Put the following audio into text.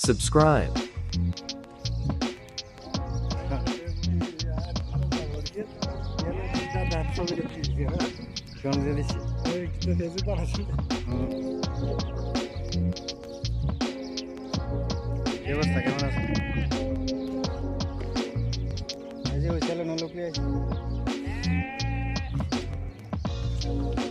Subscribe. কেমন দিয়েছি কি অবস্থা কেমন আছে এই যে ওই ছেলে লোক নিয়ে